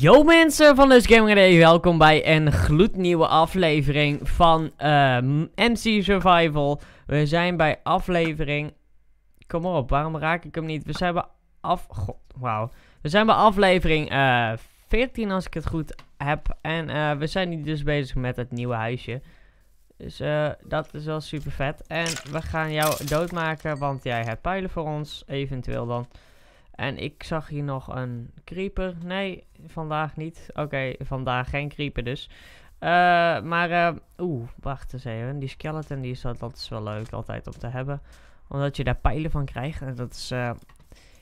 Yo mensen van Dus Gaming Day, welkom bij een gloednieuwe aflevering van MC Survival. We zijn bij aflevering... Kom op, waarom raak ik hem niet? We zijn bij af... God, wauw. We zijn bij aflevering uh, 14 als ik het goed heb. En uh, we zijn nu dus bezig met het nieuwe huisje. Dus uh, dat is wel super vet. En we gaan jou doodmaken, want jij hebt pijlen voor ons, eventueel dan. En ik zag hier nog een creeper. Nee, vandaag niet. Oké, vandaag geen creeper dus. Uh, maar, uh, oeh, wacht eens even. Die skeleton die is, dat is wel leuk altijd om te hebben. Omdat je daar pijlen van krijgt. En dat is uh,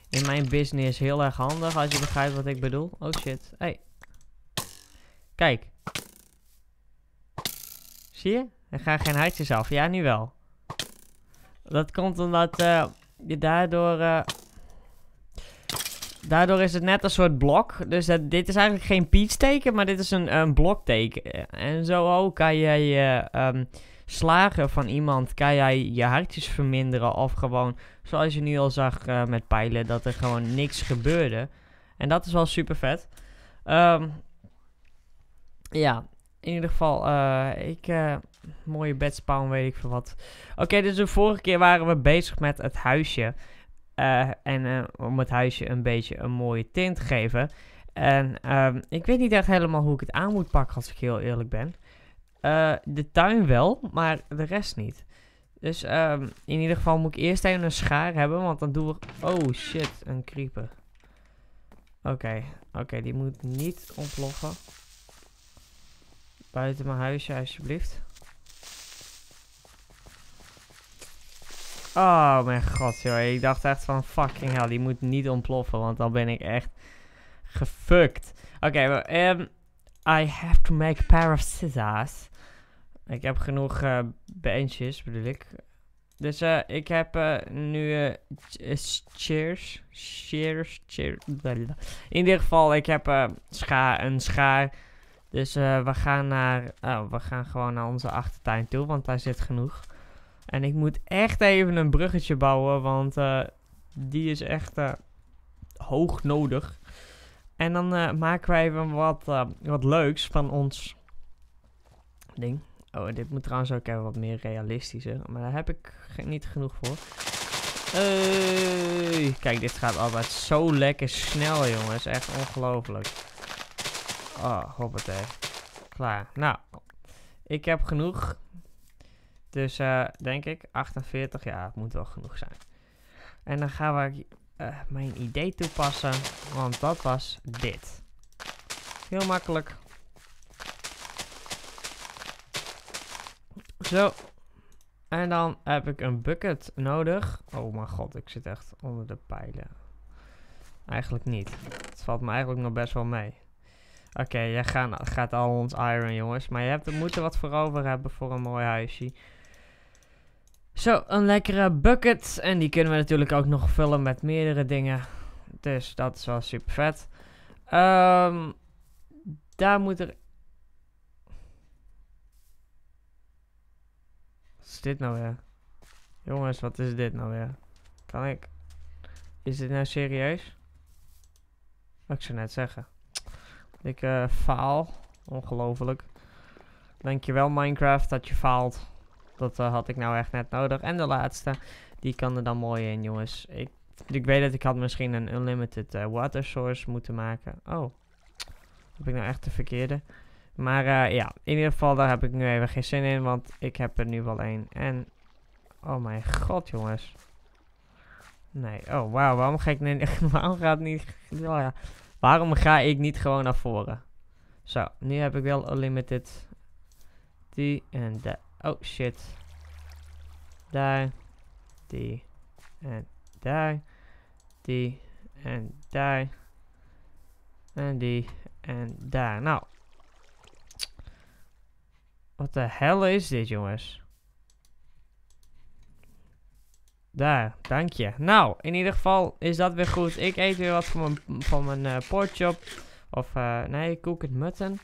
in mijn business heel erg handig. Als je begrijpt wat ik bedoel. Oh shit. Hey. Kijk. Zie je? Er gaan geen hartjes af. Ja, nu wel. Dat komt omdat je daardoor Daardoor is het net een soort blok. Dus dit is eigenlijk geen peach teken, maar dit is een, een blokteken. En zo ook kan jij je um, slagen van iemand, kan jij je hartjes verminderen. Of gewoon, zoals je nu al zag uh, met pijlen, dat er gewoon niks gebeurde. En dat is wel super vet. Um, ja, in ieder geval, uh, ik, uh, mooie bedspawn, weet ik veel wat. Oké, dus de vorige keer waren we bezig met het huisje. Uh, en uh, om het huisje een beetje een mooie tint te geven. En um, ik weet niet echt helemaal hoe ik het aan moet pakken, als ik heel eerlijk ben. Uh, de tuin wel, maar de rest niet. Dus um, in ieder geval moet ik eerst even een schaar hebben, want dan doen we... Oh shit, een creeper. Oké, oké, die moet niet ontploffen. Buiten mijn huisje, alsjeblieft. Oh mijn god, joh. Ik dacht echt van fucking hell, die moet niet ontploffen, want dan ben ik echt gefucked. Oké, okay, um, I have to make a pair of scissors. Ik heb genoeg uh, benches, bedoel ik. Dus uh, ik heb uh, nu shears, shears, shears. In ieder geval, ik heb scha een schaar. Dus we gaan naar, oh, we gaan gewoon naar onze achtertuin toe, want daar zit genoeg. En ik moet echt even een bruggetje bouwen, want uh, die is echt uh, hoog nodig. En dan uh, maken wij even wat, wat leuks van ons ding. Oh, dit moet trouwens ook even wat meer realistischer. Maar daar heb ik niet genoeg voor. Hey. Kijk, dit gaat altijd zo lekker snel, jongens. Echt ongelooflijk. Oh, hoppatee. Klaar. Nou, ik heb genoeg. Dus uh, denk ik 48, ja, het moet wel genoeg zijn. En dan gaan we uh, mijn idee toepassen, want dat was dit. Heel makkelijk. Zo. En dan heb ik een bucket nodig. Oh mijn god, ik zit echt onder de pijlen. Eigenlijk niet. Het valt me eigenlijk nog best wel mee. Oké, jij gaat, gaat al ons iron, jongens. Maar je hebt, moet er wat voor over hebben voor een mooi huisje. Zo, een lekkere bucket. En die kunnen we natuurlijk ook nog vullen met meerdere dingen. Dus dat is wel super vet. Um, daar moet er... Wat is dit nou weer? Jongens, wat is dit nou weer? Kan ik... Is dit nou serieus? Wat ik zou net zeggen. Ik uh, faal. Ongelooflijk. Dankjewel Minecraft dat je faalt. Dat uh, had ik nou echt net nodig. En de laatste, die kan er dan mooi in, jongens. Ik, ik weet dat ik had misschien een unlimited uh, water source moeten maken. Oh, heb ik nou echt de verkeerde? Maar uh, ja, in ieder geval, daar heb ik nu even geen zin in, want ik heb er nu wel één. En, oh mijn god, jongens. Nee, oh wauw, waarom ga ik niet, waarom gaat niet, oh ja, waarom ga ik niet gewoon naar voren? Zo, nu heb ik wel unlimited die en dat. Oh shit. Daar. Die. En daar. Die. En daar. En die. En daar. Nou. Wat de hel is dit, jongens? Daar, dank je. Nou, in ieder geval is dat weer goed. Ik eet weer wat van mijn, van mijn porkchop. Of, uh, nee, cooked mutton.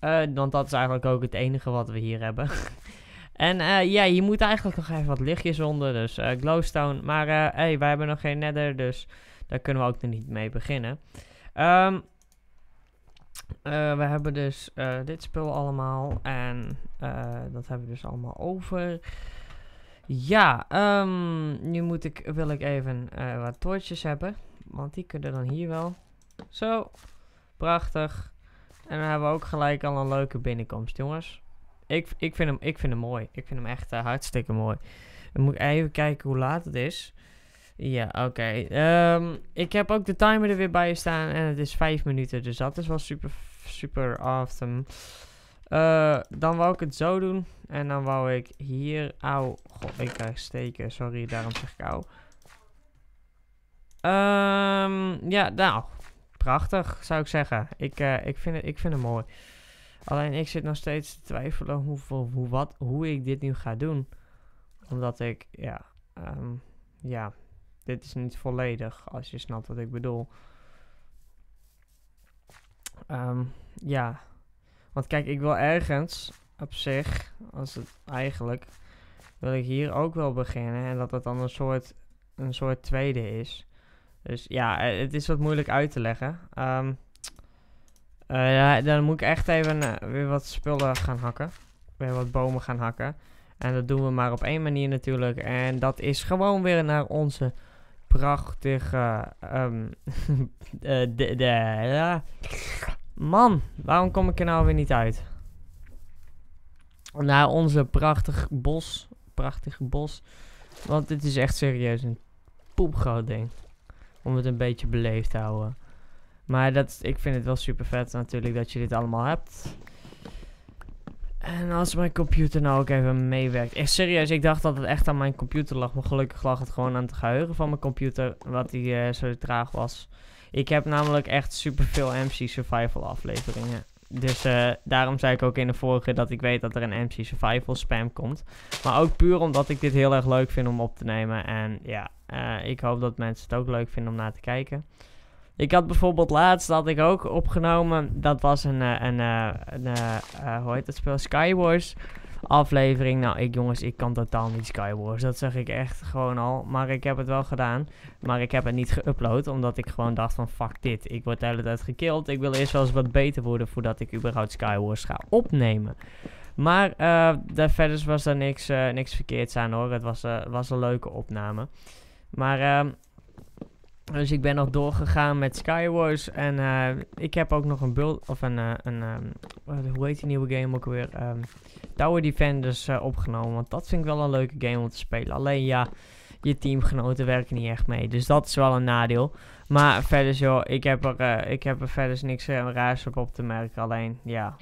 Uh, want dat is eigenlijk ook het enige wat we hier hebben. en uh, ja, je moet eigenlijk nog even wat lichtjes onder. Dus uh, glowstone. Maar hey, wij hebben nog geen nether. Dus daar kunnen we ook nog niet mee beginnen. Um, we hebben dus dit spul allemaal. En dat hebben we dus allemaal over. Ja, um, nu moet ik, wil ik even wat toortjes hebben. Want die kunnen dan hier wel. Zo. Prachtig. En dan hebben we ook gelijk al een leuke binnenkomst, jongens. Ik, ik, vind, hem, ik vind hem mooi. Ik vind hem echt uh, hartstikke mooi. Dan moet ik even kijken hoe laat het is. Ja, oké. Ehm, ik heb ook de timer er weer bij staan. En het is 5 minuten. Dus dat is wel super, super awesome. Uh, dan wou ik het zo doen. En dan wou ik hier... Auw. God, ik krijg steken. Sorry, daarom zeg ik auw. Um, ja, nou, prachtig zou ik zeggen. Ik, uh, ik, vind, het, ik vind het mooi. Alleen ik zit nog steeds te twijfelen hoeveel, hoe, wat, hoe ik dit nu ga doen. Omdat ik, ja, um, ja, dit is niet volledig, als je snapt wat ik bedoel. Um, ja, want kijk, ik wil ergens op zich, als het eigenlijk, wil ik hier ook wel beginnen. En dat het dan een soort, een soort tweede is. Dus ja, eh, het is wat moeilijk uit te leggen. Uh, ja, dan moet ik echt even uh, weer wat spullen gaan hakken. Weer wat bomen gaan hakken. En dat doen we maar op één manier natuurlijk. En dat is gewoon weer naar onze prachtige... Um, de, de, de, Man, waarom kom ik er nou weer niet uit? Naar onze prachtig bos. Prachtig bos. Want dit is echt serieus een poepgroot ding. Om het een beetje beleefd te houden. Maar dat, ik vind het wel super vet natuurlijk dat je dit allemaal hebt. En als mijn computer nou ook even meewerkt. Echt serieus, ik dacht dat het echt aan mijn computer lag. Maar gelukkig lag het gewoon aan het geheugen van mijn computer. Wat die uh, zo traag was. Ik heb namelijk echt super veel MC Survival afleveringen. Dus uh, daarom zei ik ook in de vorige dat ik weet dat er een MC Survival spam komt. Maar ook puur omdat ik dit heel erg leuk vind om op te nemen. En ja, uh, ik hoop dat mensen het ook leuk vinden om naar te kijken. Ik had bijvoorbeeld laatst dat ik ook opgenomen. Dat was een, een, een, een hoe heet dat spel? Skywars aflevering. Nou, ik jongens, ik kan totaal niet Skywars. Dat zeg ik echt gewoon al. Maar ik heb het wel gedaan. Maar ik heb het niet geüpload. Omdat ik gewoon dacht van fuck dit. Ik word de hele tijd gekild. Ik wil eerst wel eens wat beter worden voordat ik überhaupt Skywars ga opnemen. Maar uh, daar verder was er niks, uh, niks verkeerds aan hoor. Het was, uh, was een leuke opname. Maar ehm, dus ik ben nog doorgegaan met Skywars. En uh, ik heb ook nog een build. Of een. Uh, een um, hoe heet die nieuwe game ook weer? Um, Tower Defenders opgenomen. Want dat vind ik wel een leuke game om te spelen. Alleen ja, je teamgenoten werken niet echt mee. Dus dat is wel een nadeel. Maar verder zo, ik heb er, ik heb er verder niks raars op op te merken. Alleen ja.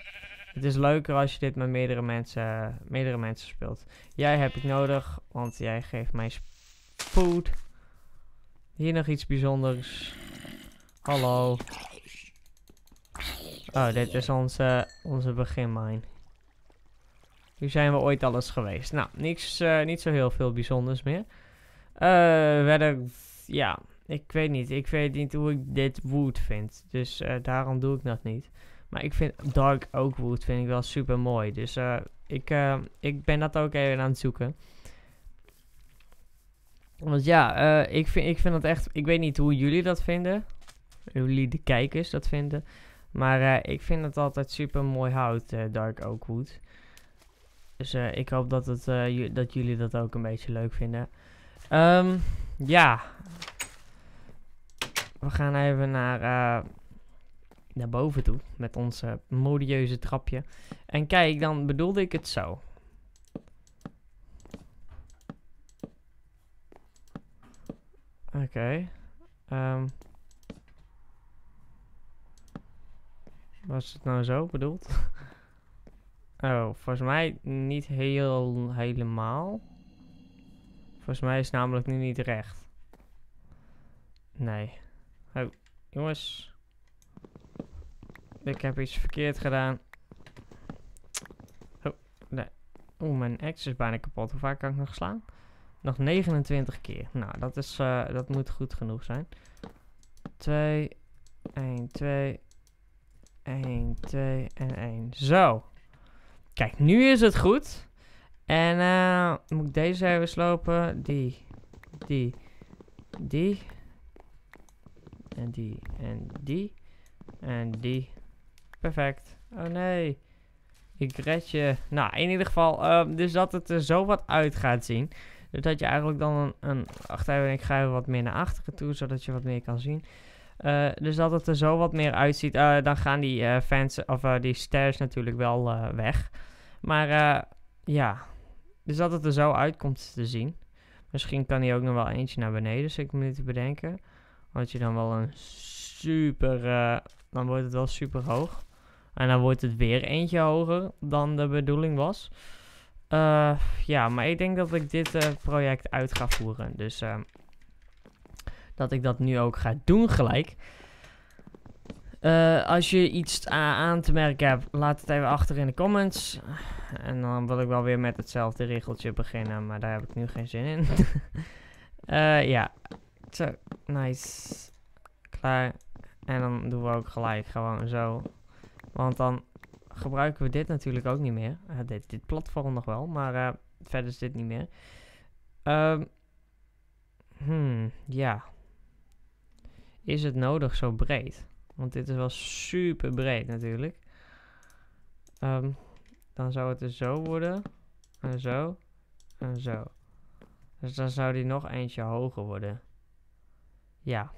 Het is leuker als je dit met meerdere mensen, meerdere mensen speelt. Jij heb ik nodig, want jij geeft mij food. Hier nog iets bijzonders. Hallo. Oh, dit is onze, onze beginmine. Hier zijn we ooit alles geweest. Nou, niks, uh, niet zo heel veel bijzonders meer. Uh, verder, ja, ik weet niet. Ik weet niet hoe ik dit wood vind. Dus uh, daarom doe ik dat niet. Maar ik vind Dark Oak Wood vind ik wel super mooi. Dus ik, ik ben dat ook even aan het zoeken. Want ja, uh, ik, vind, ik vind dat echt... Ik weet niet hoe jullie dat vinden. Jullie de kijkers dat vinden. Maar uh, ik vind het altijd super mooi hout, uh, Dark Oakwood. Dus ik hoop dat, het, dat jullie dat ook een beetje leuk vinden. Um, ja. We gaan even naar, naar boven toe. Met ons modieuze trapje. En kijk, dan bedoelde ik het zo. Oké. Um, was het nou zo bedoeld? oh, volgens mij niet heel helemaal. Volgens mij is het namelijk nu niet recht. Nee. Oh, jongens. Ik heb iets verkeerd gedaan. Oh, nee. Oeh, mijn ex is bijna kapot. Hoe vaak kan ik nog slaan? Nog 29 keer. Nou, dat, is, uh, dat moet goed genoeg zijn. 2, 1, 2, 1, 2 en 1. Zo. Kijk, nu is het goed. En uh, moet ik deze even slopen. Die, die, die. En die, en die. En die. perfect. Oh nee. Ik red je. Nou, in ieder geval, ehm, dus dat het er zo wat uit gaat zien. Dus dat je eigenlijk dan een, een ik ga wat meer naar achteren toe, zodat je wat meer kan zien. Eh, dus dat het er zo wat meer uitziet. Eh, dan gaan die eh, fans, of die stairs natuurlijk wel weg. Maar ja, dus dat het er zo uitkomt te zien. Misschien kan hij ook nog wel eentje naar beneden, zit ik me niet te bedenken. Want je dan wel een super, dan wordt het wel super hoog. En dan wordt het weer eentje hoger dan de bedoeling was. Uh, ja, maar ik denk dat ik dit uh, project uit ga voeren. Dus uh, dat ik dat nu ook ga doen gelijk. als je iets aan te merken hebt, laat het even achter in de comments. En dan wil ik wel weer met hetzelfde regeltje beginnen, maar daar heb ik nu geen zin in. ja, zo, nice. Klaar. En dan doen we ook gelijk gewoon zo. Want dan gebruiken we dit natuurlijk ook niet meer. Uh, dit, dit platform nog wel, maar uh, verder is dit niet meer. Um, hmm, ja. Is het nodig zo breed? Want dit is wel super breed natuurlijk. Um, dan zou het er zo worden. En zo. En zo. Dus dan zou die nog eentje hoger worden. Ja.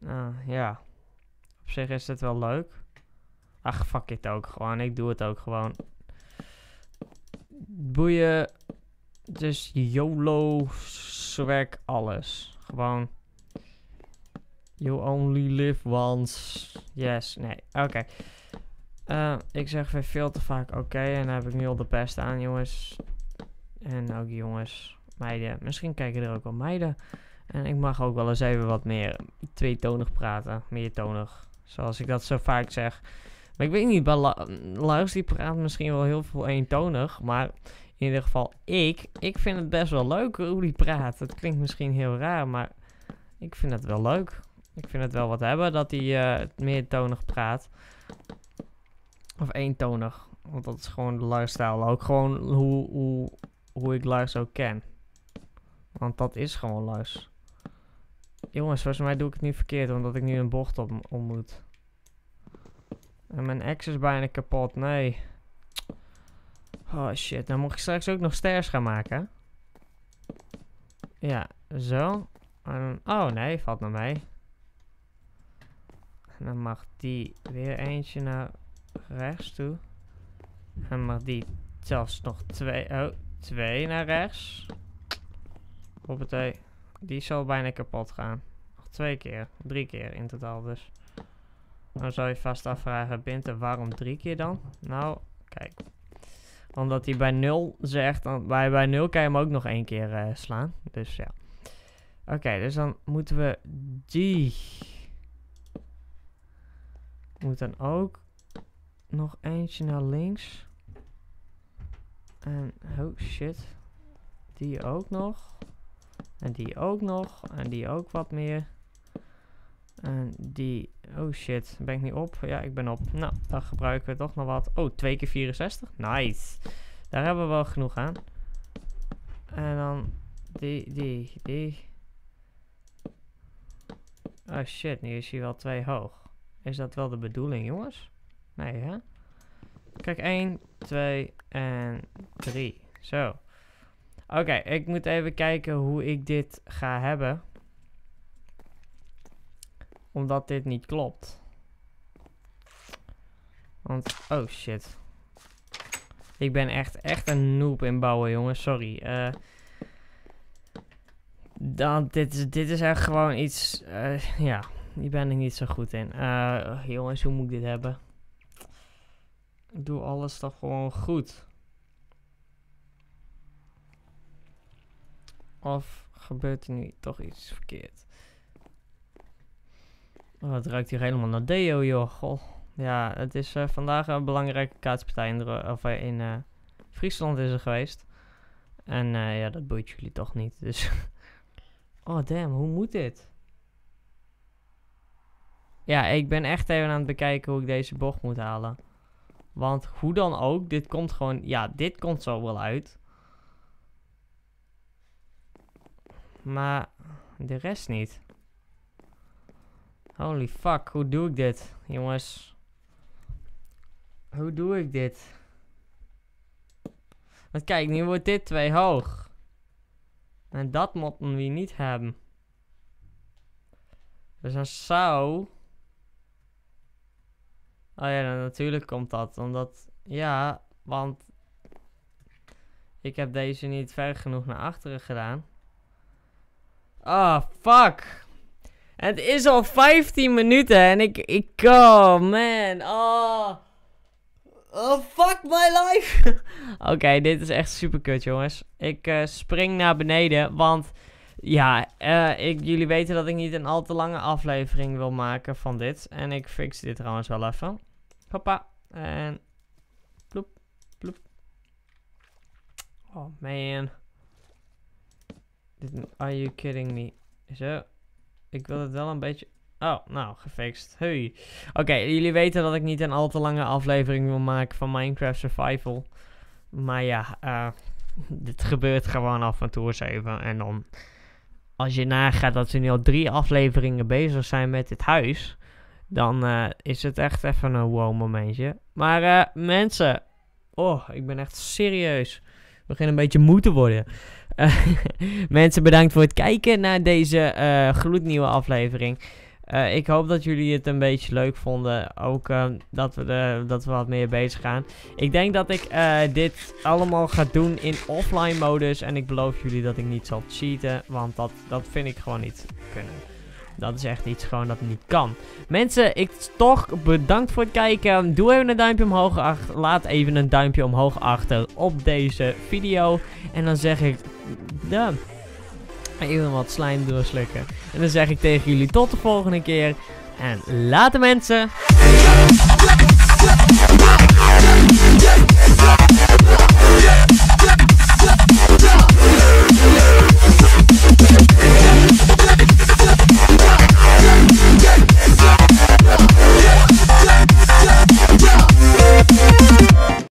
Uh, ja. Op zich is het wel leuk. Ach, fuck it ook gewoon. Ik doe het ook gewoon. Boeien. Dus YOLO. Swag alles. Gewoon. You only live once. Yes. Nee. Oké. Uh, ik zeg weer veel te vaak oké. en dan heb ik nu al de pest aan, jongens. En ook jongens. Meiden. Misschien kijken er ook wel meiden. En ik mag ook wel eens even wat meer tweetonig praten. Meertonig. Zoals ik dat zo vaak zeg. Maar ik weet niet, Lars die praat misschien wel heel veel eentonig. Maar in ieder geval, ik, ik vind het best wel leuk hoe die praat. Het klinkt misschien heel raar, maar ik vind het wel leuk. Ik vind het wel wat hebben dat hij uh, meertonig praat. Of eentonig. Want dat is gewoon de lifestyle. Ook gewoon hoe, hoe, hoe ik Lars ook ken. Want dat is gewoon Lars. Jongens, volgens mij doe ik het niet verkeerd, omdat ik nu een bocht op, moet. En mijn ex is bijna kapot. Nee. Oh shit. Dan moet ik straks ook nog stairs gaan maken. Ja, zo. oh nee, valt naar mij. En dan mag die weer eentje naar rechts toe. En mag die zelfs nog twee, oh, twee naar rechts. Hoppatee. Die zal bijna kapot gaan. Nog twee keer. Drie keer in totaal dus. Dan zou je vast afvragen, Binte, waarom drie keer dan? Nou, kijk. Omdat hij bij 0 zegt, dan, bij, bij 0 kan je hem ook nog één keer uh, slaan. Dus ja. Oké, dus dan moeten we die... Moet dan ook nog eentje naar links. En, oh shit. Die ook nog. En die ook nog. En die ook wat meer. En die, oh shit, ben ik niet op? Ja, ik ben op. Nou, dan gebruiken we toch nog wat. Oh, 2 keer 64. Nice. Daar hebben we wel genoeg aan. En dan die, die, die. Oh shit, nu is hij wel twee hoog. Is dat wel de bedoeling, jongens? Nee, hè? Kijk, 1, 2 en 3. Zo. Oké, ik moet even kijken hoe ik dit ga hebben omdat dit niet klopt. Want, oh shit. Ik ben echt, echt een noob in bouwen, jongens. Sorry. Uh, dan, dit, is, dit is echt gewoon iets... Uh, ja, die ben ik niet zo goed in. Uh, jongens, hoe moet ik dit hebben? Ik doe alles toch gewoon goed. Of gebeurt er nu toch iets verkeerd? Oh, het ruikt hier helemaal naar deo, joh. Goh. Ja, het is uh, vandaag een belangrijke kaatspartij in, of, uh, in uh, Friesland is er geweest. En ja, dat boeit jullie toch niet. Dus. oh, damn, hoe moet dit? Ja, ik ben echt even aan het bekijken hoe ik deze bocht moet halen. Want hoe dan ook, dit komt gewoon... Ja, dit komt zo wel uit. Maar de rest niet. Holy fuck, hoe doe ik dit, jongens? Hoe doe ik dit? Want kijk, nu wordt dit twee hoog. En dat moeten we niet hebben. Dus dan zou... Oh ja, natuurlijk komt dat. Omdat, ja, want... Ik heb deze niet ver genoeg naar achteren gedaan. Ah, oh, fuck. Het is al 15 minuten en ik, ik, oh man, oh. Oh, fuck my life. Oké, dit is echt super kut, jongens. Ik uh, spring naar beneden, want ja, uh, ik, jullie weten dat ik niet een al te lange aflevering wil maken van dit. En ik fix dit trouwens wel even. Hoppa. En ploep, ploep. Oh man. Are you kidding me? Zo. Ik wil het wel een beetje... Oh, nou, gefixt. Hey. Oké, jullie weten dat ik niet een al te lange aflevering wil maken van Minecraft Survival. Maar ja, uh, dit gebeurt gewoon af en toe eens even. En dan, als je nagaat dat ze nu al drie afleveringen bezig zijn met dit huis... Dan uh, is het echt even een wow momentje. Maar uh, mensen... Oh, ik ben echt serieus. Ik begin een beetje moe te worden. mensen, bedankt voor het kijken naar deze uh, gloednieuwe aflevering. Uh, ik hoop dat jullie het een beetje leuk vonden. Ook uh, dat, we de, dat we wat meer bezig gaan. Ik denk dat ik dit allemaal ga doen in offline modus. En ik beloof jullie dat ik niet zal cheaten. Want dat, dat vind ik gewoon niet kunnen. Dat is echt iets gewoon dat niet kan. Mensen, ik toch bedankt voor het kijken. Doe even een duimpje omhoog achter. Laat even een duimpje omhoog achter op deze video. En dan zeg ik... Even wat slijm doorslikken. En dan zeg ik tegen jullie tot de volgende keer. En later mensen.